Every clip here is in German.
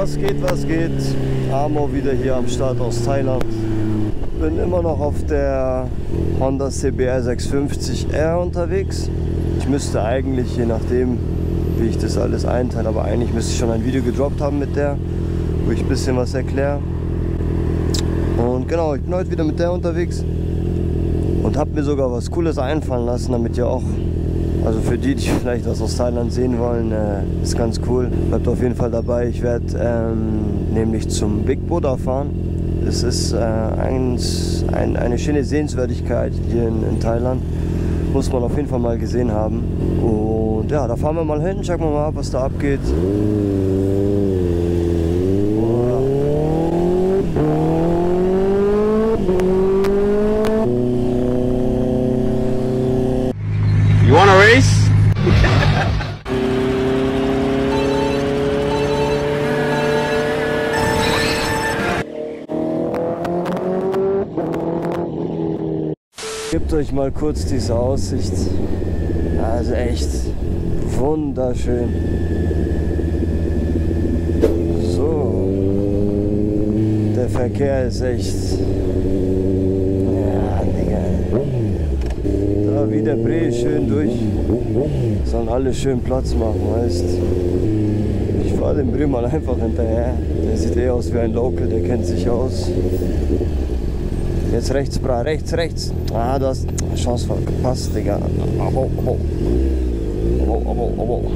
Was geht, was geht? Amor wieder hier am Start aus Thailand. Bin immer noch auf der Honda CBR 650R unterwegs. Ich müsste eigentlich, je nachdem, wie ich das alles einteile, aber eigentlich müsste ich schon ein Video gedroppt haben mit der, wo ich ein bisschen was erkläre. Und genau, ich bin heute wieder mit der unterwegs und habe mir sogar was Cooles einfallen lassen, damit ihr auch also für die, die vielleicht was aus Thailand sehen wollen, äh, ist ganz cool. Bleibt auf jeden Fall dabei. Ich werde ähm, nämlich zum Big Buddha fahren. Es ist äh, ein, ein, eine schöne Sehenswürdigkeit hier in, in, Thailand. Muss man auf jeden Fall mal gesehen haben. Und ja, da fahren wir mal hin, checken wir mal ab, was da abgeht. Gebt euch mal kurz diese Aussicht. Also echt wunderschön. So. Der Verkehr ist echt. Ja, Digga. Da wieder Bre schön durch. Sollen alle schön Platz machen, weißt Ich fahre dem Bre mal einfach hinterher. Der sieht eh aus wie ein Local, der kennt sich aus. Jetzt rechts, bra, rechts, rechts. Ah, du hast Chance verpasst, Digga. Abo, abo. Abo, abo, abo.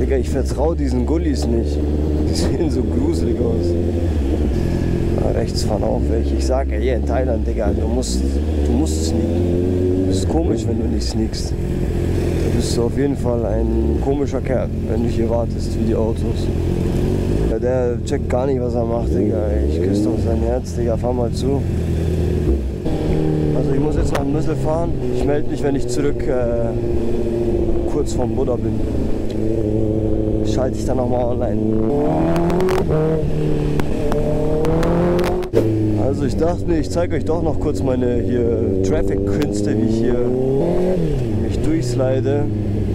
Digga, ich vertraue diesen Gullis nicht. Die sehen so gruselig aus. Ah, rechts fahren auch welche. Ich sage hier in Thailand, Digga, du musst, du musst sneaken. Das ist komisch, wenn du nicht sneakst. Du bist auf jeden Fall ein komischer Kerl, wenn du hier wartest wie die Autos. Der checkt gar nicht, was er macht, Digga. Ich küsse doch sein Herz, Digga. Fahr mal zu. Also ich muss jetzt nach Müssel fahren. Ich melde mich, wenn ich zurück äh, kurz vom Buddha bin. Schalte ich dann nochmal online. Also ich dachte mir, ich zeige euch doch noch kurz meine hier Traffic-Künste, wie ich hier mich durchslide,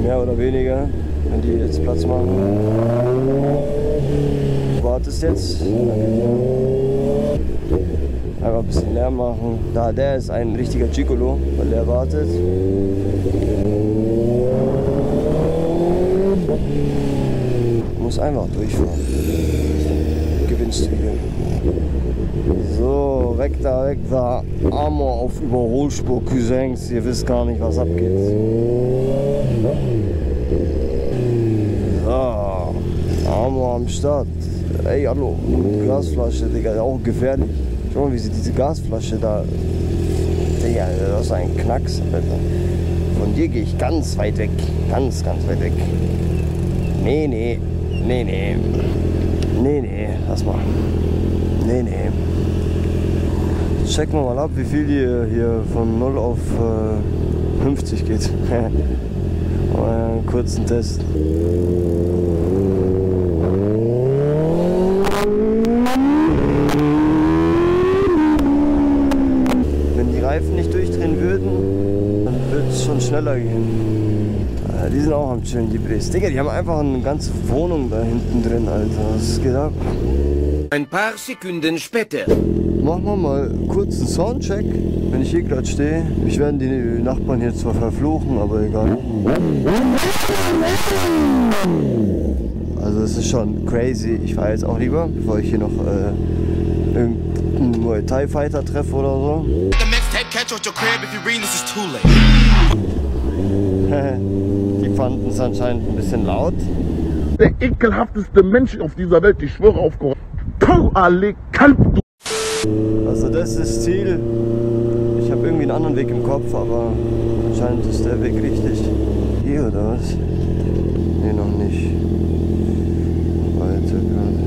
mehr oder weniger, wenn die jetzt Platz machen wartest jetzt. Einfach ein bisschen Lärm machen. Da, der ist ein richtiger Gigolo, weil der wartet. Muss einfach durchfahren. Gewinnst du hier. So, weg da, weg da. Amor auf Überholspur, Cousins. Ihr wisst gar nicht, was abgeht. So, Amor am Start. Ey, hallo, Gasflasche, Digga, auch gefährlich. Schau mal, wie sie diese Gasflasche da. Digga, das ist ein Knacks, Alter. Von dir gehe ich ganz weit weg. Ganz, ganz weit weg. Nee, nee. Nee, nee. Nee, nee. Lass mal. Nee, nee. Checken wir mal ab, wie viel hier, hier von 0 auf äh, 50 geht. mal einen kurzen Test. Reifen nicht durchdrehen würden, dann würde es schon schneller gehen. Äh, die sind auch am chillen, die Bres. Digga, die haben einfach eine ganze Wohnung da hinten drin, Alter. Was geht ab? Ein paar Sekunden später. Machen wir mal kurz einen Soundcheck, wenn ich hier gerade stehe. Mich werden die Nachbarn hier zwar verfluchen, aber egal. Also es ist schon crazy. Ich fahre jetzt auch lieber, bevor ich hier noch äh, irgendeinen Muay Thai Fighter treffe oder so. Fanden es anscheinend ein bisschen laut. Der ekelhafteste Mensch auf dieser Welt, ich schwöre auf Gott. Alle Kalb, Also das ist Ziel. Ich habe irgendwie einen anderen Weg im Kopf, aber anscheinend ist der Weg richtig. Hier oder was? Nee, noch nicht. Weiter gerade.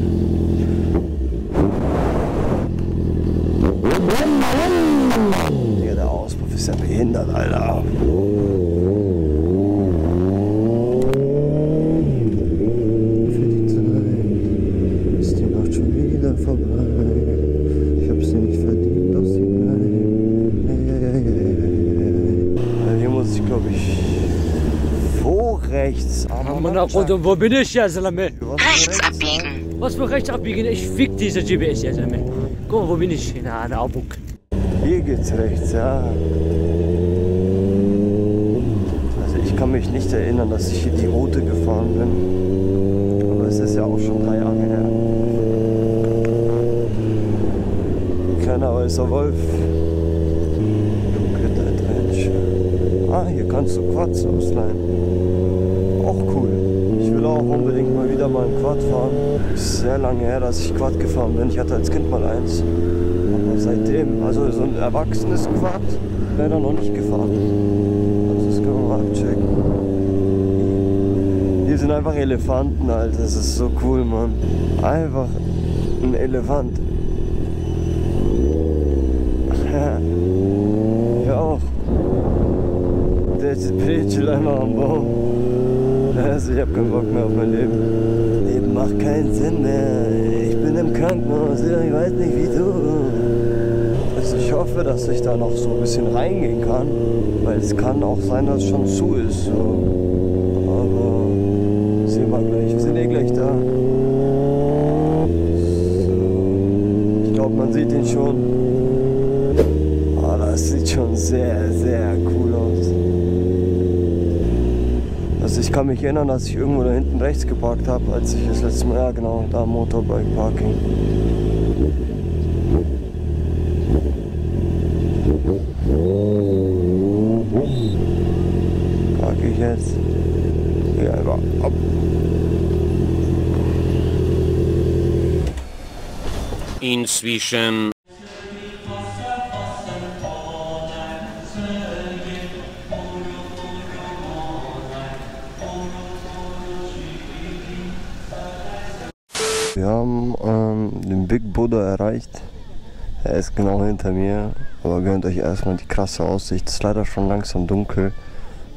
ist ja behindert, Alter. Für die Zeit ist die Nacht schon wieder vorbei. Ich hab sie nicht verdient, doch sie bleibt. Hey, hey, hey, Hier muss ich, glaube ich, vor rechts. Aber Und wo bin ich, ja, Salame? Rechts abbiegen. Was für rechts abbiegen? Ich fick diese GPS, ja, Salame. Guck mal, wo bin ich? Na, in Aubuk. Hier geht's rechts, ja. Also ich kann mich nicht erinnern, dass ich hier die Route gefahren bin. Aber es ist ja auch schon drei Jahre her. Kleiner weißer Wolf. Gittertrench. Ah, hier kannst du Quads ausleihen. Auch cool. Ich will auch unbedingt mal wieder mal ein Quad fahren. Ist sehr lange her, dass ich Quad gefahren bin. Ich hatte als Kind mal eins. Aber seitdem, also so ein erwachsenes Quad, leider noch nicht gefahren. Also das können wir mal abchecken. Hier sind einfach Elefanten, Alter. Das ist so cool, Mann. Einfach ein Elefant. Ja auch. Der Prätschel einfach am Baum. Also ich hab keinen Bock mehr auf mein Leben. Leben macht keinen Sinn mehr. Ich bin im Krankenhaus, ich weiß nicht wieso. Also ich hoffe, dass ich da noch so ein bisschen reingehen kann. Weil es kann auch sein, dass es schon zu ist. So. Aber sehen wir gleich. Wir sind eh gleich da. So. Ich glaube, man sieht ihn schon. Oh, das sieht schon sehr, sehr cool aus. Also ich kann mich erinnern, dass ich irgendwo da hinten rechts geparkt habe, als ich das letzte Mal, ja genau, da Motorbike Parking. Parke ich jetzt. Ja, einfach ab. Inzwischen haben ähm, den Big Buddha erreicht. Er ist genau hinter mir. Aber gönnt euch erstmal die krasse Aussicht. Es ist leider schon langsam dunkel.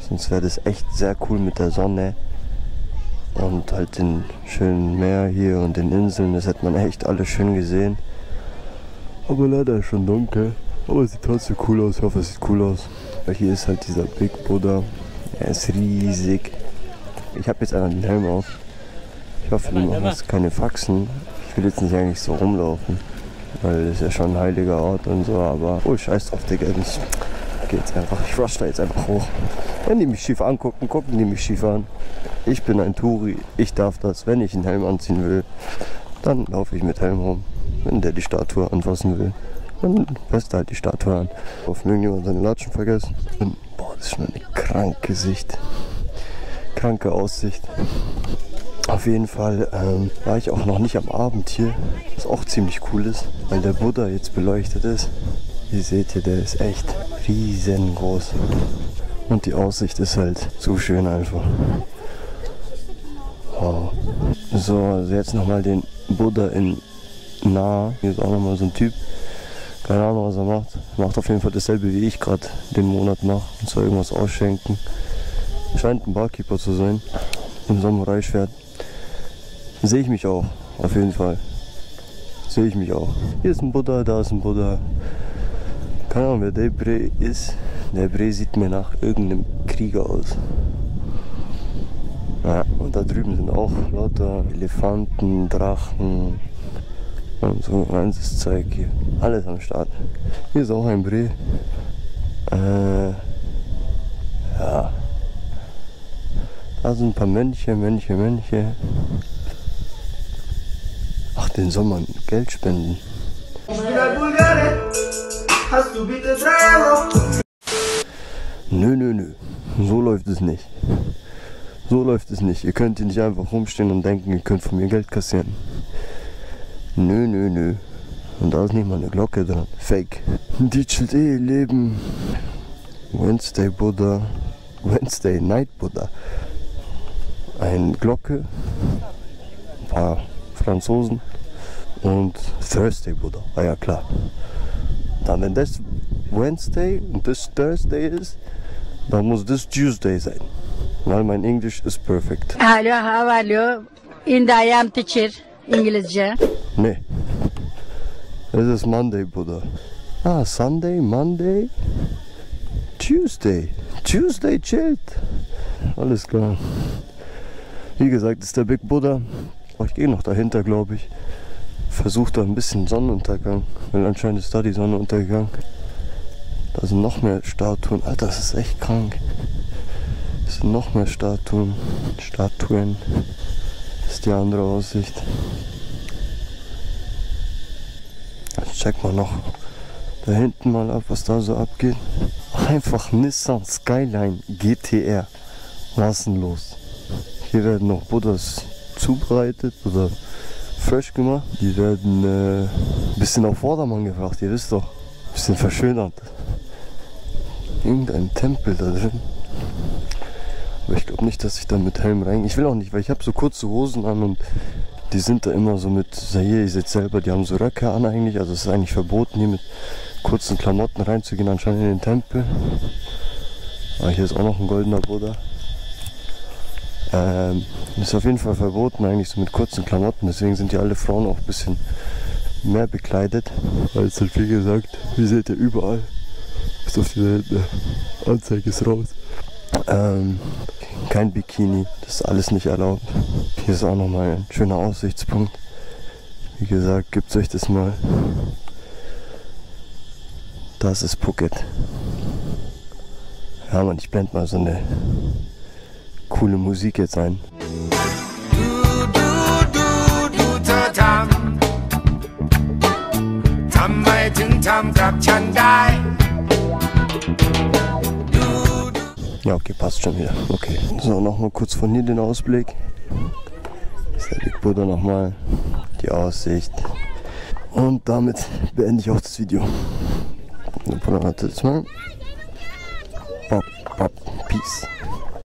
Sonst wäre das echt sehr cool mit der Sonne. Und halt den schönen Meer hier und den Inseln. Das hätte man echt alles schön gesehen. Aber leider ist schon dunkel. Aber es sieht trotzdem cool aus. Ich hoffe, es sieht cool aus. Weil hier ist halt dieser Big Buddha. Er ist riesig. Ich habe jetzt einen Helm auf. Ich hoffe, du machst keine Faxen. Ich will jetzt nicht eigentlich so rumlaufen. Weil das ist ja schon ein heiliger Ort und so, aber oh scheiß drauf, Digga. Ich geh jetzt einfach, ich rush da jetzt einfach hoch. Wenn die mich schief angucken, gucken die mich schief an. Ich bin ein Touri, ich darf das. Wenn ich einen Helm anziehen will, dann laufe ich mit Helm rum. Wenn der die Statue anfassen will, dann lässt er halt die Statue an. Auf irgendjemand seine Latschen vergessen. Und, boah, das ist schon eine kranke Sicht. Kranke Aussicht. Auf jeden Fall ähm, war ich auch noch nicht am Abend hier, was auch ziemlich cool ist, weil der Buddha jetzt beleuchtet ist. Hier seht ihr, der ist echt riesengroß. Und die Aussicht ist halt so schön einfach. Wow. So, also jetzt nochmal den Buddha in nah. Hier ist auch nochmal so ein Typ. Keine Ahnung, was er macht. Macht auf jeden Fall dasselbe wie ich gerade den Monat mache. Und zwar irgendwas ausschenken. Scheint ein Barkeeper zu sein. Im Samurai-Schwert. Sehe ich mich auch, auf jeden Fall. Sehe ich mich auch. Hier ist ein Buddha, da ist ein Buddha. Keine Ahnung, wer der Bre ist. Der Bre sieht mir nach irgendeinem Krieger aus. Ja, und da drüben sind auch lauter Elefanten, Drachen und so ein ganzes Zeug hier. Alles am Start. Hier ist auch ein Bre. Äh, ja. Da sind ein paar Mönche, Mönche, Mönche. Den soll man Geld spenden. Nö, nö, nö. So läuft es nicht. So läuft es nicht. Ihr könnt hier nicht einfach rumstehen und denken, ihr könnt von mir Geld kassieren. Nö, nö, nö. Und da ist nicht mal eine Glocke dran. Fake. Digital E Leben. Wednesday Buddha. Wednesday Night Buddha. Eine Glocke. Paar Franzosen. Und Thursday Buddha. Ah ja, klar. Dann, wenn das Wednesday und das Thursday ist, dann muss das Tuesday sein. Weil mein Englisch ist perfekt. Hello, how are you? In the I am teacher, İngilizce. Nee. Es ist Monday, Buddha. Ah, Sunday, Monday, Tuesday. Tuesday chillt. Alles klar. Wie gesagt, ist der Big Buddha. Ich gehe noch dahinter, glaube ich. Versuche da ein bisschen Sonnenuntergang. Weil anscheinend ist da die Sonne untergegangen. Da sind noch mehr Statuen. Alter, das ist echt krank. Es sind noch mehr Statuen. Statuen. Das ist die andere Aussicht. Jetzt check mal noch da hinten mal ab, was da so abgeht. Einfach Nissan Skyline GTR. Was ist denn los? Hier werden noch Buddhas zubereitet oder fresh gemacht. Die werden äh, ein bisschen auf Vordermann gebracht, ihr wisst doch. Ein bisschen verschönert. Irgendein Tempel da drin. Aber ich glaube nicht, dass ich da mit Helm rein. Ich will auch nicht, weil ich habe so kurze Hosen an und die sind da immer so mit, hier, ihr seht selber, die haben so Röcke an eigentlich. Also es ist eigentlich verboten, hier mit kurzen Klamotten reinzugehen, anscheinend in den Tempel. Aber hier ist auch noch ein goldener Buddha. Ähm, ist auf jeden Fall verboten, eigentlich so mit kurzen Klamotten. Deswegen sind die alle Frauen auch ein bisschen mehr bekleidet. Weil es halt wie gesagt, wie seht ihr überall, bis auf die Anzeige ist raus. Ähm, kein Bikini, das ist alles nicht erlaubt. Hier ist auch nochmal ein schöner Aussichtspunkt. Wie gesagt, gebt euch das mal. Das ist Phuket. Ja man, ich blende mal so eine coole Musik jetzt ein. Ja, okay, passt schon wieder. Okay. So, nochmal kurz von hier den Ausblick. Das ist der Big Buddha nochmal. Die Aussicht. Und damit beende ich auch das Video. Hat jetzt mal. Peace.